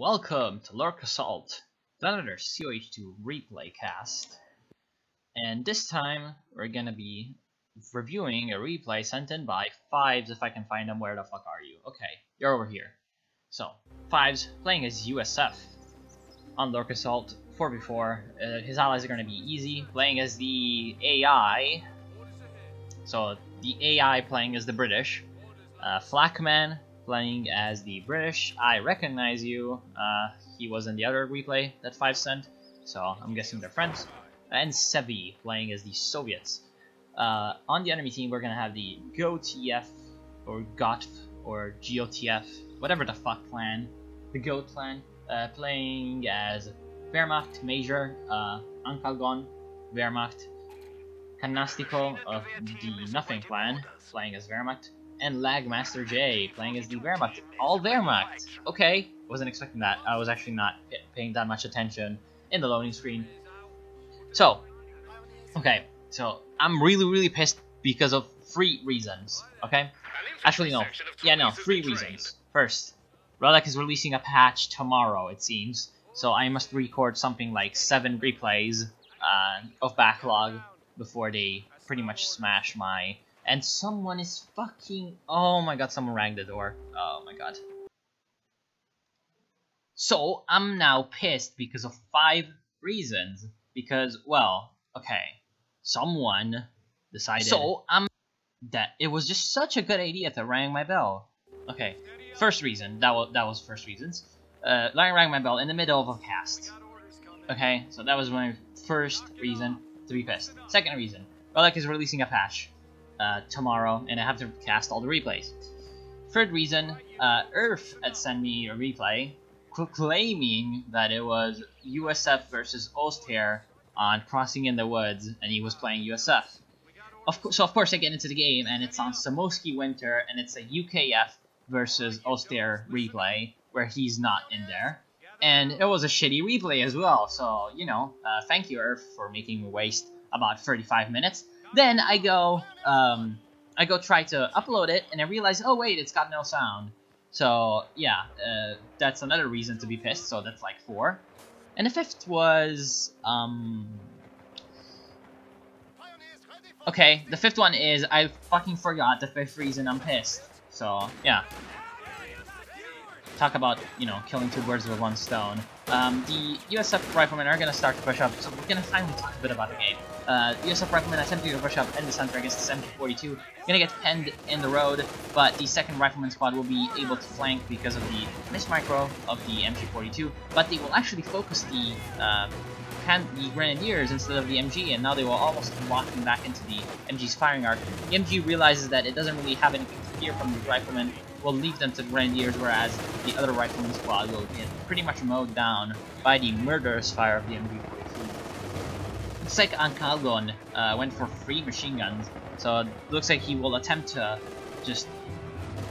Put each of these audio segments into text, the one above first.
Welcome to Lorch Assault, another COH2 replay cast. And this time, we're gonna be reviewing a replay sent in by Fives, if I can find them. Where the fuck are you? Okay, you're over here. So, Fives playing as USF on Lorch Assault 4v4. Uh, his allies are gonna be easy, playing as the AI. So, the AI playing as the British. Uh, Flakman playing as the British. I recognize you. Uh, he was in the other replay that Five sent, so I'm guessing they're friends. And Sevi playing as the Soviets. Uh, on the enemy team, we're gonna have the GOTF or GOTF or GOTF, whatever the fuck clan, the GOAT clan, uh, playing as Wehrmacht Major, uh, Ankalgon, Wehrmacht, Canastico of the Nothing clan, playing as Wehrmacht, and Lagmaster J playing as the Wehrmacht. All Wehrmacht. Okay, wasn't expecting that. I was actually not paying that much attention in the loading screen. So, okay, so I'm really, really pissed because of three reasons. Okay, actually no, yeah, no, three reasons. First, Relic is releasing a patch tomorrow, it seems. So I must record something like seven replays uh, of backlog before they pretty much smash my and someone is fucking... Oh my god, someone rang the door. Oh my god. So, I'm now pissed because of five reasons. Because, well, okay. Someone decided... So, I'm... That it was just such a good idea to ring my bell. Okay, first reason. That was, that was first reasons. Uh, I rang my bell in the middle of a cast. Okay, so that was my first reason to be pissed. Second reason. Relic is releasing a patch uh, tomorrow, and I have to cast all the replays. Third reason, uh, Earth had sent me a replay claiming that it was USF versus Ostheer on Crossing in the Woods, and he was playing USF. Of so of course I get into the game, and it's on Semoisky Winter, and it's a UKF versus Ostheer replay, where he's not in there. And it was a shitty replay as well, so, you know, uh, thank you Earth for making me waste about 35 minutes. Then I go, um, I go try to upload it, and I realize, oh wait, it's got no sound. So yeah, uh, that's another reason to be pissed. So that's like four. And the fifth was, um, okay, the fifth one is I fucking forgot the fifth reason I'm pissed. So yeah, talk about you know killing two birds with one stone. Um, the USF riflemen are gonna start to push up, so we're gonna finally talk a bit about the game. Uh, USF Rifleman attempting to push up in the center against the MG42. Gonna get penned in the road, but the second Rifleman squad will be able to flank because of the miss micro of the MG42, but they will actually focus the uh, the Grenadiers instead of the MG, and now they will almost lock them back into the MG's firing arc. The MG realizes that it doesn't really have anything to fear from the Riflemen, will leave them to the Grenadiers, whereas the other Rifleman squad will get pretty much mowed down by the murderous fire of the MG42. Looks like Ankalgon uh, went for three machine guns, so it looks like he will attempt to just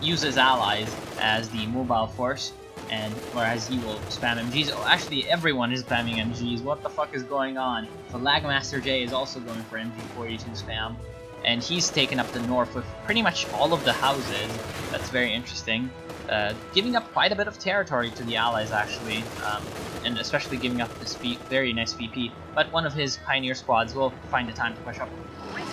use his allies as the mobile force, and whereas he will spam MGs. Oh, actually, everyone is spamming MGs. What the fuck is going on? So Lagmaster J is also going for MG42 spam, and he's taken up the north with pretty much all of the houses. That's very interesting. Uh, giving up quite a bit of territory to the allies, actually, um, and especially giving up this very nice VP. But one of his Pioneer squads will find the time to push up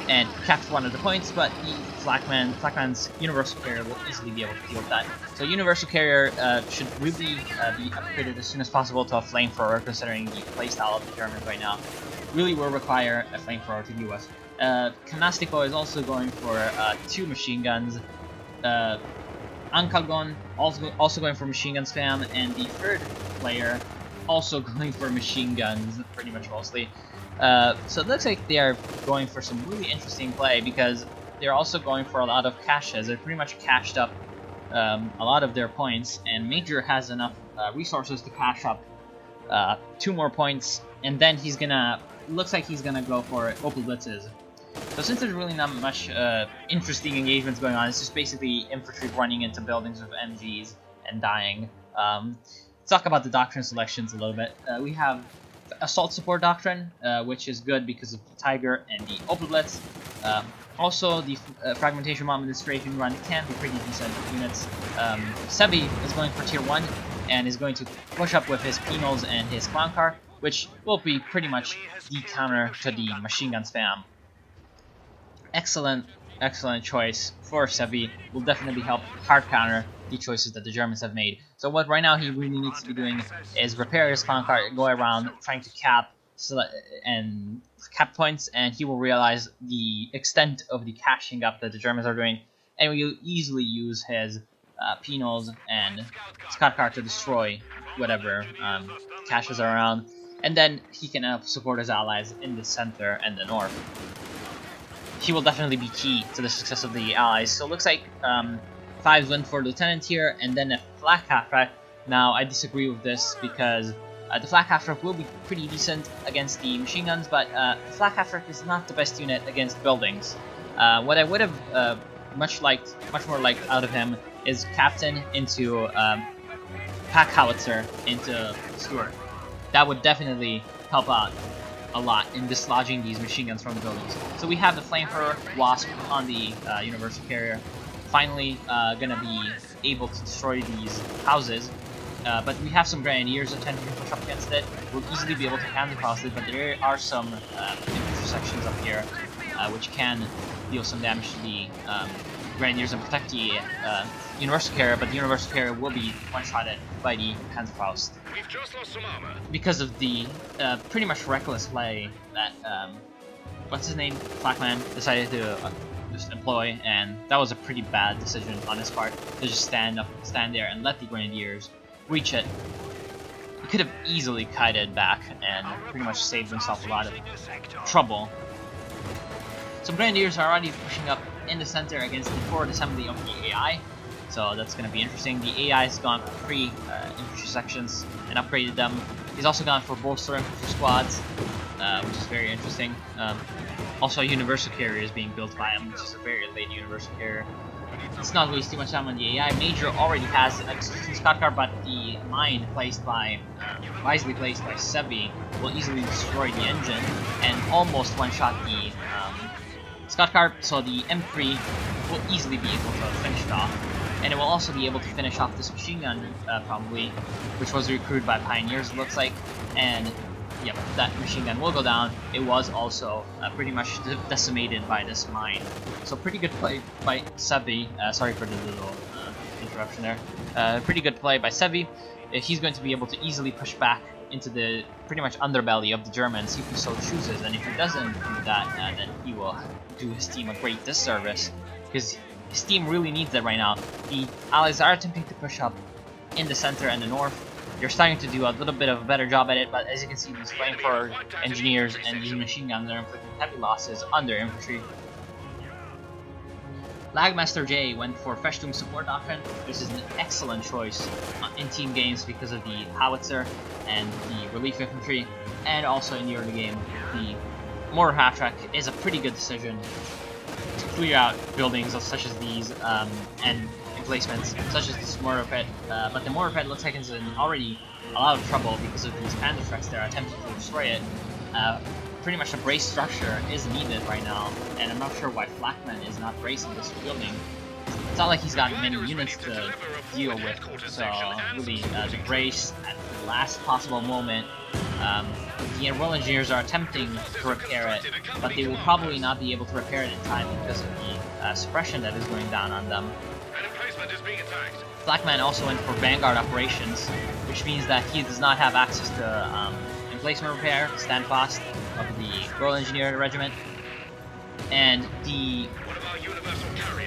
and capture one of the points, but the Flakman, Flakman's Universal Carrier will easily be able to deal with that. So Universal Carrier uh, should really uh, be upgraded as soon as possible to a Flamethrower, considering the playstyle of the Germans right now. Really will require a Flamethrower to do us. Uh, Canastico is also going for uh, two machine guns. Uh, Ankalgon also, also going for machine gun spam, and the third player also going for machine guns, pretty much mostly. Uh, so it looks like they are going for some really interesting play because they're also going for a lot of caches. They're pretty much cashed up um, a lot of their points, and Major has enough uh, resources to cash up uh, two more points, and then he's gonna, looks like he's gonna go for Opel Blitzes. So since there's really not much uh, interesting engagements going on, it's just basically infantry running into buildings with MGs and dying. Um, let's talk about the doctrine selections a little bit. Uh, we have Assault Support Doctrine, uh, which is good because of the Tiger and the Opel Blitz. Um, also, the uh, Fragmentation Bomb Administration run can be pretty decent units. Um, Sebi is going for Tier 1, and is going to push up with his Penals and his Clown Car, which will be pretty much the counter to the machine gun spam. Excellent, excellent choice for Sevi. Will definitely help hard counter the choices that the Germans have made. So what right now he really needs to be doing is repair his Clown Car, go around trying to cap and cap points, and he will realize the extent of the cashing up that the Germans are doing, and will easily use his uh, Penals and Scout Car to destroy whatever um, caches are around, and then he can help support his allies in the center and the north. He will definitely be key to the success of the allies. So it looks like um, Fives went for Lieutenant here, and then a Flak half Now I disagree with this because uh, the Flak half will be pretty decent against the machine guns, but uh, the Flak half is not the best unit against buildings. Uh, what I would have uh, much liked, much more liked out of him is Captain into um, Pack Howitzer into Stuart. That would definitely help out a lot in dislodging these machine guns from the buildings. So we have the Flamethrower Wasp on the uh, Universal Carrier, finally uh, gonna be able to destroy these houses. Uh, but we have some Grenadiers attempting to push up against it. We'll easily be able to hand across it, but there are some uh, intersections up here uh, which can deal some damage to the um, Grenadiers and protect the uh, Universal Carrier, but the Universal Carrier will be one-shotted by the Panzerfaust. Because of the uh, pretty much reckless play that, um, what's his name, Flakman, decided to uh, just employ, and that was a pretty bad decision on his part, to just stand up, stand there and let the Grenadiers reach it. He could have easily kited back and pretty much saved himself a lot of trouble. So Grenadiers are already pushing up in the center against the forward assembly of the AI. So that's going to be interesting. The AI has gone for three uh, infantry sections and upgraded them. He's also gone for bolster infantry squads, uh, which is very interesting. Um, also, a universal carrier is being built by him, which is a very late universal carrier. Let's not waste too much time on the AI. Major already has a Scout Car, but the mine placed by, uh, wisely placed by Sevi will easily destroy the engine and almost one-shot the um, Scout Carp, so the M3 will easily be able to finish it off. And it will also be able to finish off this machine gun, uh, probably, which was recruited by Pioneers, it looks like. And, yep, that machine gun will go down. It was also uh, pretty much decimated by this mine. So pretty good play by Sevi. Uh, sorry for the little uh, interruption there. Uh, pretty good play by Sevi. He's going to be able to easily push back into the pretty much underbelly of the Germans if he so chooses, and if he doesn't do that, uh, then he will do his team a great disservice, because his team really needs that right now. The Allies are attempting to push up in the center and the north. They're starting to do a little bit of a better job at it, but as you can see, these flamethrower engineers and these machine guns are inflicting heavy losses on their infantry. Lagmaster J went for Festung support doctrine, which is an excellent choice in team games because of the howitzer and the relief infantry, and also in the early game, the mortar half track is a pretty good decision to clear out buildings such as these um, and emplacements such as this mortar pit. Uh, but the mortar pit looks like it's in already a lot of trouble because of these panzer trucks that are attempting to destroy it. Uh, pretty much a brace structure is needed right now, and I'm not sure why Flakman is not bracing this building. It's not like he's got many units to deal with, so really uh, the brace at the last possible moment um, the Royal Engineers are attempting to repair it, but they will probably not be able to repair it in time because of the uh, suppression that is going down on them. Flakman also went for Vanguard operations, which means that he does not have access to um, emplacement repair, standfast of the Royal Engineer Regiment, and the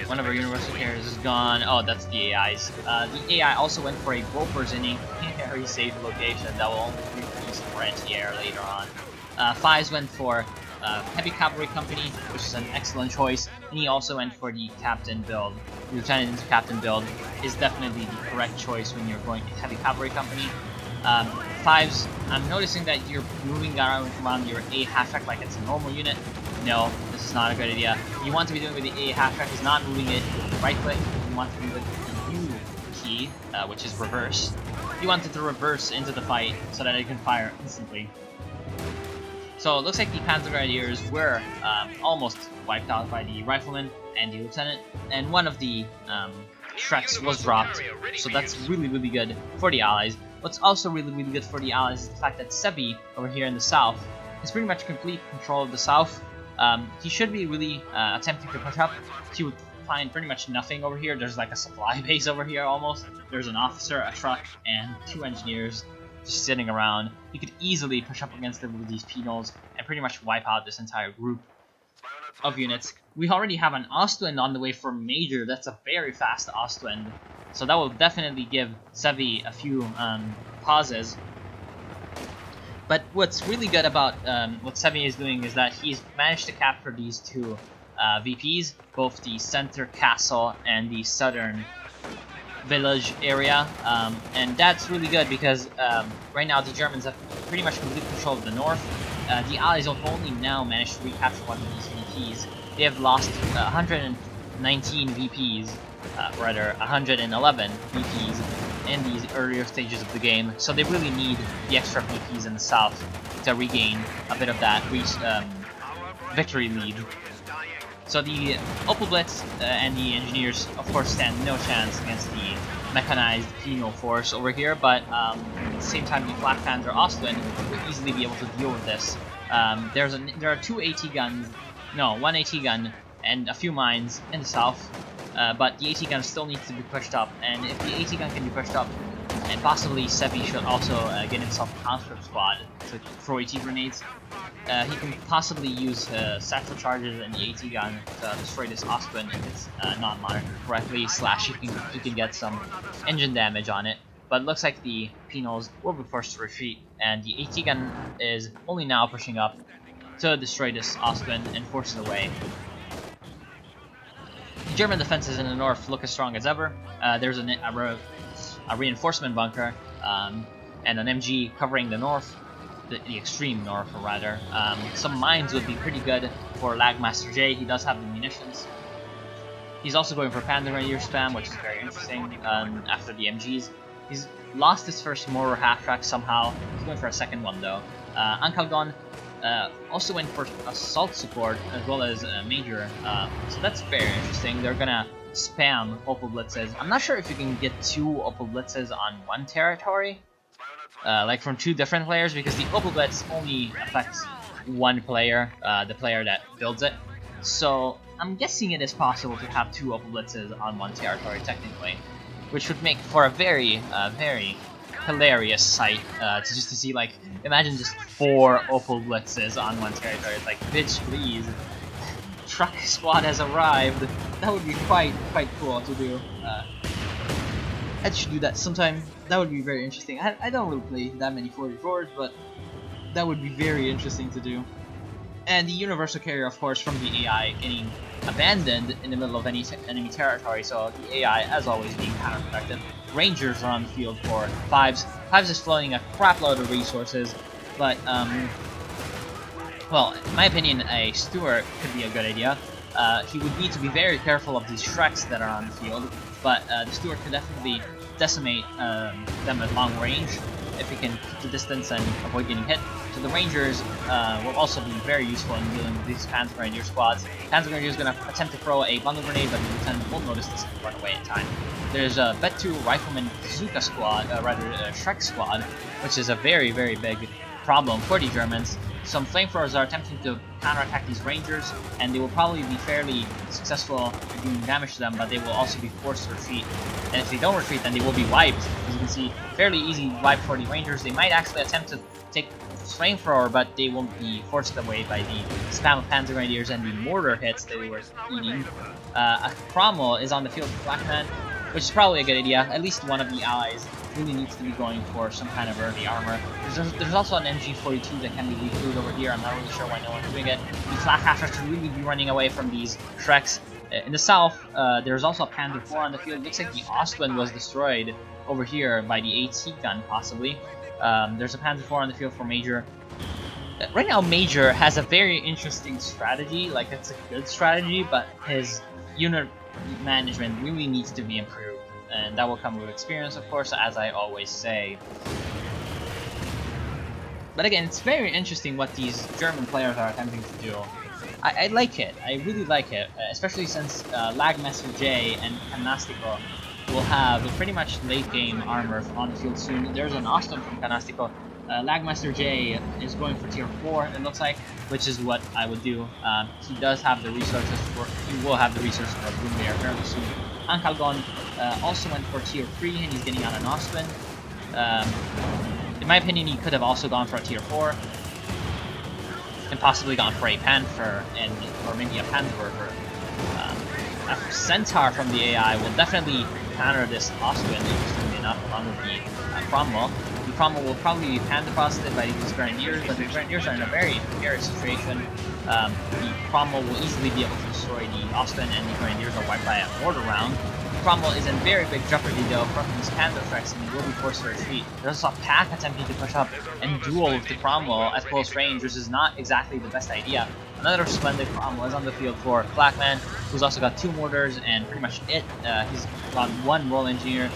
one of our universal carriers is gone. Oh, that's the AI's. Uh, the AI also went for a Bofors in a very safe location that will only be used for anti-air later on. Uh, Fives went for uh, Heavy Cavalry Company, which is an excellent choice, and he also went for the Captain build. Lieutenant into Captain build is definitely the correct choice when you're going to Heavy Cavalry Company. Um, fives, I'm noticing that you're moving around, around your A half track like it's a normal unit. No, this is not a good idea. You want to be doing with the A half track is not moving it right click. You want to be with the U key, uh, which is reverse. You want it to reverse into the fight so that it can fire instantly. So it looks like the Panzer Grenadiers were um, almost wiped out by the Riflemen and the Lieutenant, and one of the um, Shreks was dropped, so that's really, really good for the Allies. What's also really, really good for the Allies is the fact that Sebi, over here in the south, has pretty much complete control of the south. Um, he should be really uh, attempting to push up. He would find pretty much nothing over here. There's like a supply base over here almost. There's an officer, a truck, and two engineers just sitting around. He could easily push up against them with these penals and pretty much wipe out this entire group of units. We already have an Ostwind on the way for Major. That's a very fast Ostwind. So that will definitely give Sevi a few um, pauses. But what's really good about um, what Sevi is doing is that he's managed to capture these two uh, VPs, both the center castle and the southern village area, um, and that's really good because um, right now the Germans have pretty much complete control of the north. Uh, the Allies have only now managed to recapture one of these VPs. They have lost uh, 119 VPs, uh, rather 111 VPs in these earlier stages of the game, so they really need the extra VPs in the south to regain a bit of that um, victory lead. So the Opel Blitz uh, and the engineers, of course, stand no chance against the mechanized penal force over here, but um, at the same time, the Black Panther Ostwind will easily be able to deal with this. Um, there's a, there are two AT guns, no, one AT gun and a few mines in the south, uh, but the AT gun still needs to be pushed up, and if the AT gun can be pushed up, and possibly Sevi should also uh, get himself a conscript squad to throw AT grenades. Uh, he can possibly use satchel charges and the AT gun to destroy this Ostwind if it's uh, not monitored correctly, slash he can, he can get some engine damage on it. But it looks like the Penals will be forced to retreat, and the AT gun is only now pushing up to destroy this Ostwind and force it away. The German defenses in the north look as strong as ever. Uh, there's a, a, a reinforcement bunker, um, and an MG covering the north, the, the extreme north, or rather. Um, some mines would be pretty good for Lagmaster J. He does have the munitions. He's also going for Panda Panzergrenadier spam, which is very interesting um, after the MGs. He's lost his first mortar half track somehow. He's going for a second one though. Uh, Ankalgon uh, also went for assault support as well as uh, major, uh, so that's very interesting. They're gonna spam Opel Blitzes. I'm not sure if you can get two Opel Blitzes on one territory, uh, like from two different players, because the Opel Blitz only affects one player, uh, the player that builds it. So I'm guessing it is possible to have two Opel Blitzes on one territory, technically, which would make for a very, uh, very hilarious sight uh, to just to see like imagine just four Opel Blitzes on one territory. It's like bitch, please truck squad has arrived. That would be quite quite cool to do. Uh, I should do that sometime. That would be very interesting. I, I don't really play that many 44s, but that would be very interesting to do. And the universal carrier, of course, from the AI getting abandoned in the middle of any enemy territory, so the AI, as always, being counterproductive. Rangers are on the field for Fives. Fives is floating a crapload of resources, but um, well, in my opinion, a Stuart could be a good idea. Uh, he would need to be very careful of these Shreks that are on the field, but uh, the Stuart could definitely decimate um, them at long range if he can keep the distance and avoid getting hit. The Rangers uh, will also be very useful in dealing with these Panzer Grenadier squads. Panzer Grenadier is going to attempt to throw a bundle grenade, but the lieutenant will notice this and run away in time. There's a Bet2 Rifleman Zuka squad, uh, rather a Shrek squad, which is a very, very big problem for the Germans some flamethrowers are attempting to counterattack these rangers, and they will probably be fairly successful in doing damage to them, but they will also be forced to retreat. And if they don't retreat, then they will be wiped. As you can see, fairly easy wipe for the rangers. They might actually attempt to take flamethrower, but they won't be forced away by the spam of Panzer Grenadiers and the mortar hits that they were eating. Uh, Cromwell is on the field with Blackman, which is probably a good idea. At least one of the allies really needs to be going for some kind of early armor. There's, there's also an MG42 that can be recruited over here. I'm not really sure why no one's doing it. The Flakcrafters should really be running away from these Shreks. Uh, in the south, uh, there's also a Panzer 4 on the field. It looks like the Ostwind was destroyed over here by the AT gun, possibly. Um, there's a Panzer 4 on the field for Major. Uh, right now, Major has a very interesting strategy. Like, it's a good strategy, but his unit management really needs to be improved and that will come with experience, of course, as I always say. But again, it's very interesting what these German players are attempting to do. I, I like it. I really like it, especially since uh, Lagmaster J and Gymnastico will have pretty much late game armor on the field soon. There's an Ostwind from Canastico. Uh, Lagmaster J is going for tier 4, it looks like, which is what I would do. Um, he does have the resources for, he will have the resources for a Brummbar fairly soon. Ancalgon uh, also went for tier 3 and he's getting on an Osman. Um, in my opinion, he could have also gone for a tier 4 and possibly gone for a Panther and or maybe a Panzerwerfer. Um, a Centaur from the AI will definitely counter this Ostwind, interestingly enough, along with the uh, Cromwell. Cromwell will probably be pan-deposited by these Grenadiers, but the Grenadiers are in a very precarious situation. Um, the Cromwell will easily be able to destroy the Ostwind, and the Grenadiers are wiped by a mortar round. Cromwell is in very big jeopardy though from these Panther threats and he will be forced to retreat. There's a Pak attempting to push up and duel with the Cromwell at close range, which is not exactly the best idea. Another splendid Cromwell is on the field for Blackman, who's also got two mortars and pretty much it. Uh, he's got one Royal Engineer,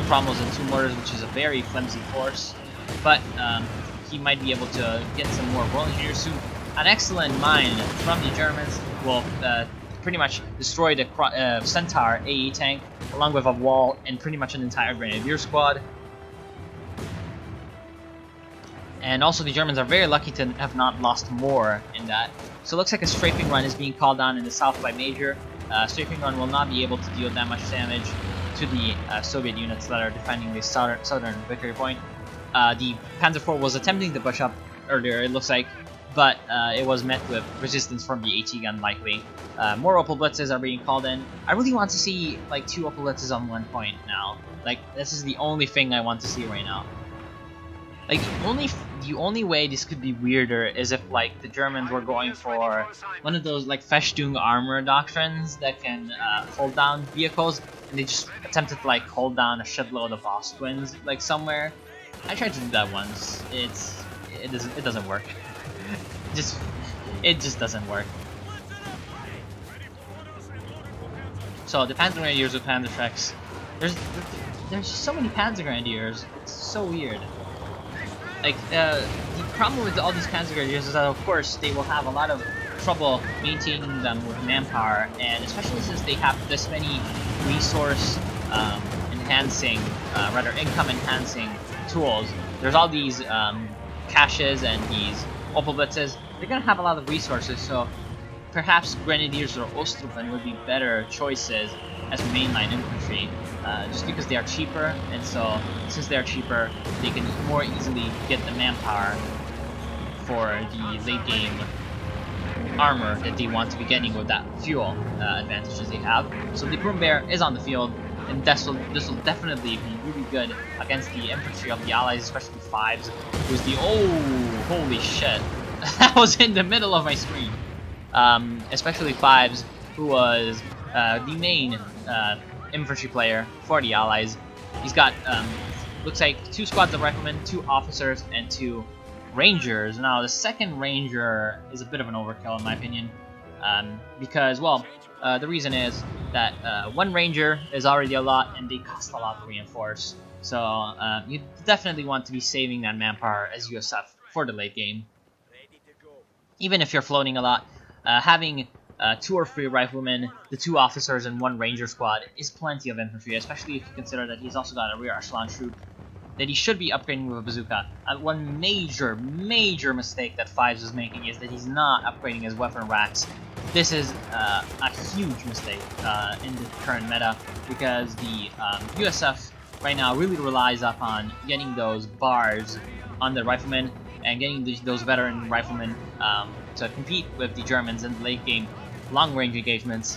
two Cromwells and two mortars, which is a very flimsy force. But um, he might be able to get some more Royal Engineers soon. An excellent mine from the Germans will uh, pretty much destroy the uh, Centaur AE tank, along with a wall and pretty much an entire Grenadier squad. And also the Germans are very lucky to have not lost more in that. So it looks like a strafing run is being called down in the south by Major. Uh, strafing run will not be able to deal that much damage to the uh, Soviet units that are defending the southern, southern victory point. Uh, the Panzer IV was attempting to push up earlier, it looks like, but uh, it was met with resistance from the AT gun likely. Uh, more Opel Blitzes are being called in. I really want to see like two Opel Blitzes on one point now. Like this is the only thing I want to see right now. Like only the only way this could be weirder is if like the Germans were going for one of those like Festung armor doctrines that can uh, hold down vehicles, and they just attempted to like hold down a shitload of Ostwinds like somewhere. I tried to do that once. It's it doesn't it doesn't work just it just doesn't work. So the Panzer Grenadiers with Panzerschrecks, there's there's so many Panzer Grenadiers. It's so weird. Like uh, the problem with all these Panzer Grenadiers is that of course they will have a lot of trouble maintaining them with manpower, and especially since they have this many resource um, enhancing, uh, rather income enhancing tools. There's all these um, caches and these Opel Blitzes, they're gonna have a lot of resources, so perhaps Grenadiers or Osttruppen would be better choices as mainline infantry, uh, just because they are cheaper, and so since they are cheaper, they can more easily get the manpower for the late game armor that they want to be getting with that fuel uh, advantages they have. So the Brummbar is on the field, and this will, this will definitely be really good against the infantry of the allies, especially Fives, who's the oh holy shit, that was in the middle of my screen. Um, especially Fives, who was uh, the main uh, infantry player for the allies. He's got um, looks like two squads of riflemen, two officers, and two rangers. Now the second ranger is a bit of an overkill in my opinion, um, because well uh, the reason is that uh, one ranger is already a lot and they cost a lot to reinforce. So uh, you definitely want to be saving that manpower as USF for the late game. Even if you're floating a lot, uh, having uh, two or three riflemen, the two officers, and one ranger squad is plenty of infantry, especially if you consider that he's also got a rear echelon troop that he should be upgrading with a bazooka. Uh, one major, major mistake that Fives is making is that he's not upgrading his weapon racks. This is uh, a huge mistake uh, in the current meta because the um, USF right now really relies upon getting those bars on the riflemen and getting the, those veteran riflemen um, to compete with the Germans in the late game long-range engagements.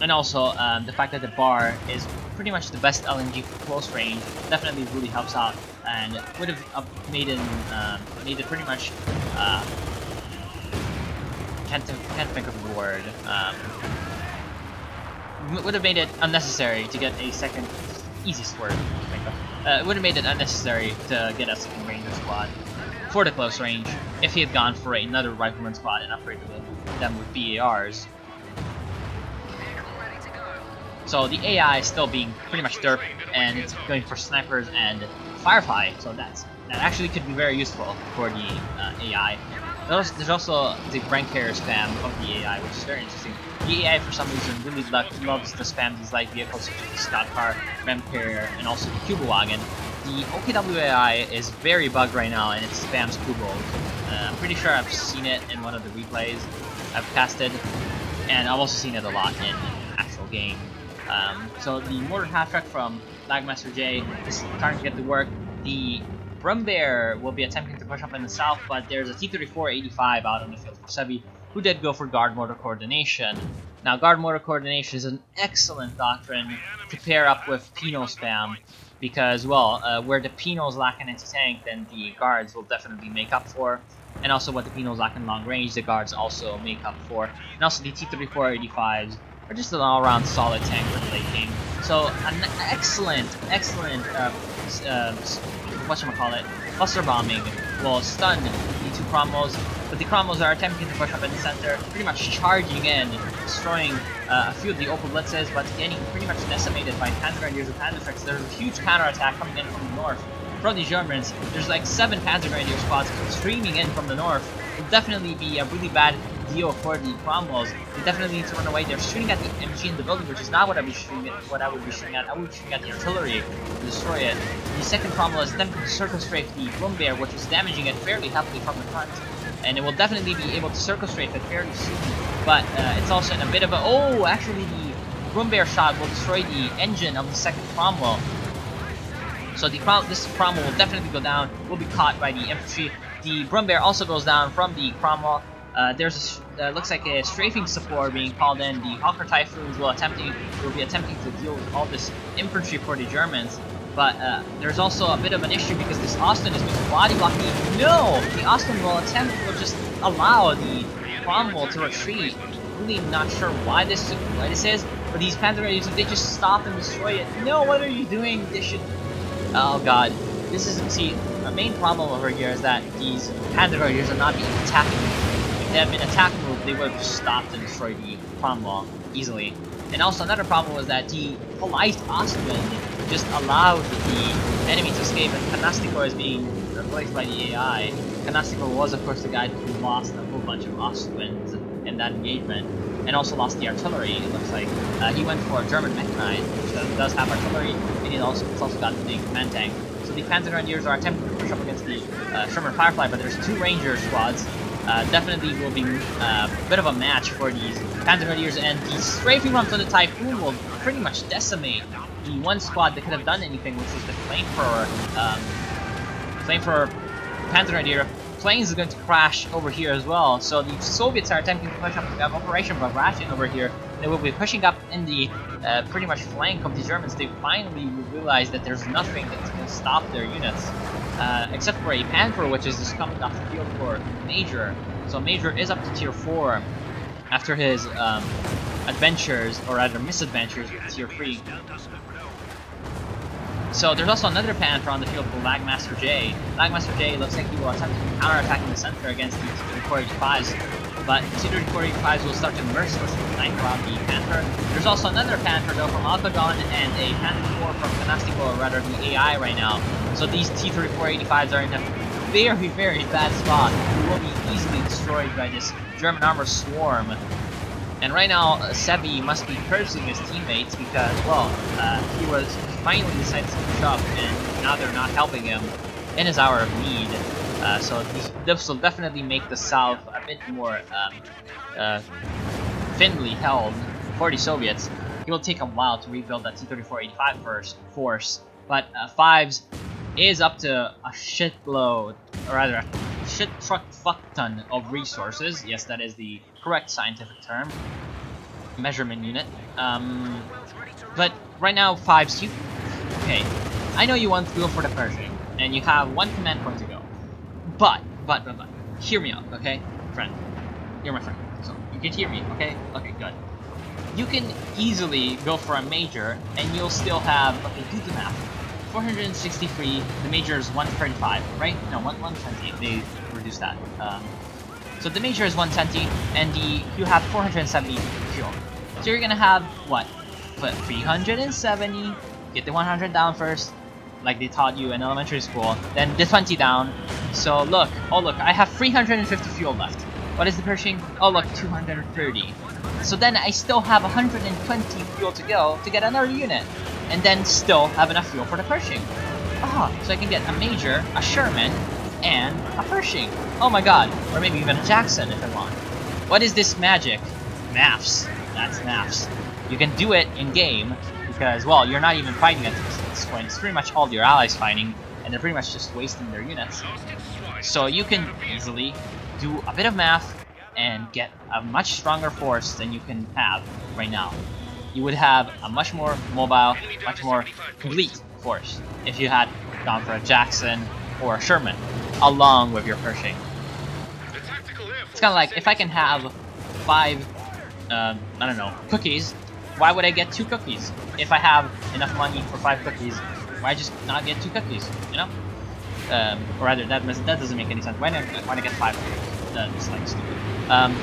And also, um, the fact that the bar is pretty much the best LMG for close range. Definitely really helps out and would have made it um, made it pretty much uh, can't can't think of the word um, would have made it unnecessary to get a second easiest word uh, it would have made it unnecessary to get a second ranger squad for the close range. If he had gone for another rifleman squad and upgraded them with BARs so the AI is still being pretty much derp, and it's going for snipers and firefly. So that's that actually could be very useful for the uh, AI. There's, there's also the rank carrier spam of the AI, which is very interesting. the AI for some reason really lo loves to spam these light vehicles such as the Scout Car, Ram Carrier, and also the Kubelwagen. The OKW AI is very bugged right now and it spams Kubos. Uh, I'm pretty sure I've seen it in one of the replays I've casted, and I've also seen it a lot in actual game. Um, so the Mortar Half Track from Lagmaster J is starting to get to work. The Brummbar will be attempting to push up in the south, but there's a T-34-85 out on the field for Sebi, who did go for guard motor coordination. Now, guard motor coordination is an excellent doctrine to pair up with Pino spam, because, well, uh, where the Pinos lack an anti-tank, then the guards will definitely make up for. And also what the Pinos lack in long range, the guards also make up for. And also the T-34-85s are just an all-around solid tank for the late game. So, an excellent, excellent, uh, uh, it? cluster bombing will stun the two Cromwells, but the Cromwells are attempting to push up in the center, pretty much charging in, destroying uh, a few of the Opel Blitzes, but getting pretty much decimated by Panzer Grenadiers and Panzerschrecks. There's a huge counterattack coming in from the north. From the Germans, there's like seven Panzer Grenadier squads streaming in from the north. It will definitely be a really bad deal for the Cromwells. They definitely need to run away. They're shooting at the MG in the building, which is not what I would be shooting at. What I would be shooting at. I would be shooting at the artillery to destroy it. The second Cromwell is attempting to circumstrafe the Brummbar, which is damaging it fairly heavily from the front. And it will definitely be able to circumstrafe it fairly soon. But uh, it's also in a bit of a... Oh, actually the Brummbar shot will destroy the engine of the second Cromwell. So the Crom this Cromwell will definitely go down, will be caught by the infantry. The Brummbar also goes down from the Cromwell. Uh, there's a, uh, looks like a strafing support being called in. The Hawker Typhoons will attempting will be attempting to deal with all this infantry for the Germans. But uh, there's also a bit of an issue because this Ostwind is just body blocking. No, the Ostwind will attempt will just allow the Cromwell to retreat. Really not sure why this why this is, but these Panther Raiders, if they just stop and destroy it, no, what are you doing? They should. Oh God, this is see. The main problem over here is that these Panther Raiders are not being attacking they had been attack move, they would have stopped and destroyed the Cromwell easily. And also another problem was that the polite Ostwind just allowed the enemy to escape and Canasticor is being replaced by the AI. Canasticor was of course the guy who lost a whole bunch of Ostwinds in that engagement and also lost the artillery, it looks like. Uh, he went for a German mechanized, which uh, does have artillery, and he also, also got the command tank. So the Panzer Grenadiers are attempting to push up against the uh, Sherman Firefly, but there's two Ranger squads uh, definitely will be uh, a bit of a match for these Panzer Grenadiers, and the strafing run from the Typhoon will pretty much decimate the one squad that could have done anything, which was the Flamethrower, um, Flamethrower Panzer Grenadier. Planes is going to crash over here as well, so the Soviets are attempting to push up the Operation Bagration over here. They will be pushing up in the uh, pretty much flank of the Germans. They finally realize that there's nothing that can stop their units. Uh, except for a Panther, which is just coming off the field for Major. So Major is up to tier 4 after his um, adventures, or rather misadventures with tier 3. So there's also another Panther on the field for Lagmaster J. Lagmaster J looks like he will attempt to counterattack in the center against the T-3485s but T-3485s will start to mercilessly flank around the Panther. There's also another Panther though from Alcadon and a Panther 4 from Canastico, or rather the AI right now. So these T-3485s are in a very, very bad spot. They will be easily destroyed by this German armor swarm. And right now, uh, Sebi must be cursing his teammates because, well, uh, he was finally decided to push up, and now they're not helping him in his hour of need. Uh, so this will definitely make the South a bit more um, uh, thinly held for the Soviets. It will take a while to rebuild that T-34-85 force, but uh, Fives is up to a shitload, or rather a shit truck fuck ton of resources. Yes, that is the correct scientific term. Measurement unit. Um, but right now, Fives, you... Okay, I know you want to go for the Pershing, and you have one command point to go. But, but, but, but, hear me out, okay? Friend. You're my friend. So, you can hear me, okay? Okay, good. You can easily go for a major, and you'll still have, okay, do the math. 463, the major is 135, right? No, 120, they reduced that. Um, so the major is 120, and the you have 470 fuel. So you're gonna have, what? 370, get the 100 down first, like they taught you in elementary school, then the 20 down. So look, oh look, I have 350 fuel left. What is the Pershing? Oh look, 230. So then I still have 120 fuel to go to get another unit. And then still have enough fuel for the Pershing. Ah, so I can get a Major, a Sherman, and a Pershing. Oh my god, or maybe even a Jackson if I want. What is this magic? Maths. That's maths. You can do it in-game, because, well, you're not even fighting at this point. It's pretty much all your allies fighting, and they're pretty much just wasting their units. So you can easily do a bit of math and get a much stronger force than you can have right now. You would have a much more mobile, much more complete force if you had gone for a Jackson or a Sherman along with your Pershing. It's kind of like if I can have five, uh, I don't know, cookies, why would I get two cookies? If I have enough money for five cookies, why just not get two cookies, you know? Um, or rather, that, that doesn't make any sense. Why not, why not get five cookies? That's like stupid. Um,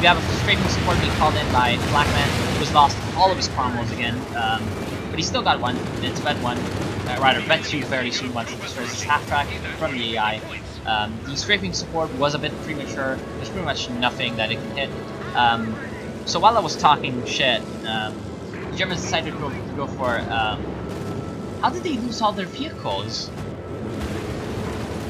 we have a strafing support being called in by Blackman, who's lost all of his cromwells again, um, but he still got one, it's bet one, uh, rather bet two fairly soon once he destroys his half track from the AI. Um, the strafing support was a bit premature, there's pretty much nothing that it can hit. Um, so while I was talking shit, um, the Germans decided to go, to go for, um, how did they lose all their vehicles?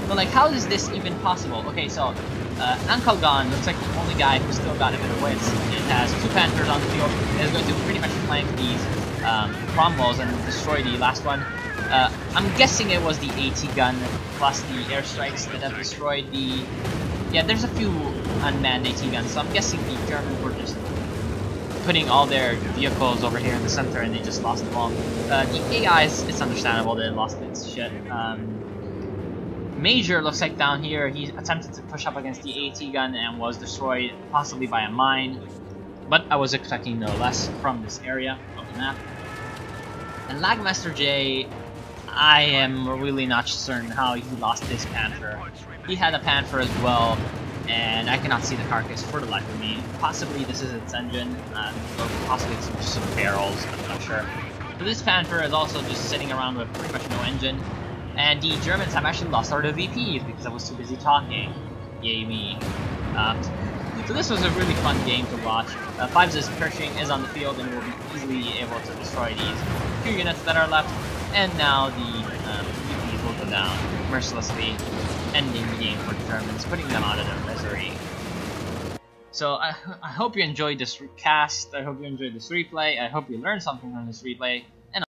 But like, how is this even possible? Okay, so uh, Ankalgan looks like the only guy who still got a bit of wits. It has two Panthers on the field. It is going to pretty much flank these um, Cromwells and destroy the last one. Uh, I'm guessing it was the AT gun plus the airstrikes that have destroyed the... Yeah, there's a few unmanned AT guns, so I'm guessing the Germans were just putting all their vehicles over here in the center and they just lost them all. Uh, the AI, is, it's understandable that it lost its shit. Um, Major looks like down here, he attempted to push up against the AT gun and was destroyed, possibly by a mine. But I was expecting no less from this area of the map. And Lagmaster J, I am really not certain how he lost his Panther. He had a Panther as well, and I cannot see the carcass for the life of me. Possibly this is its engine, um, or possibly it's just some barrels, I'm not sure. But this Panther is also just sitting around with pretty much no engine, and the Germans have actually lost our VPs because I was too busy talking. Yay me. Uh, so this was a really fun game to watch. Uh, Fives' Pershing is on the field and will be easily able to destroy these few units that are left. And now the um, VPs will go down mercilessly, ending the game for the Germans, putting them out of their misery. So I, I hope you enjoyed this cast, I hope you enjoyed this replay, I hope you learned something from this replay.